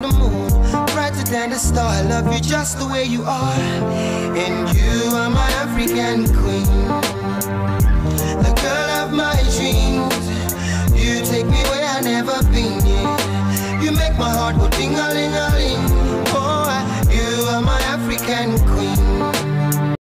the moon, brighter than the star. I love you just the way you are, and you are my African queen, the girl of my dreams. You take me where I've never been. Yeah. You make my heart go ding a ling a ling. Oh, you are my African queen.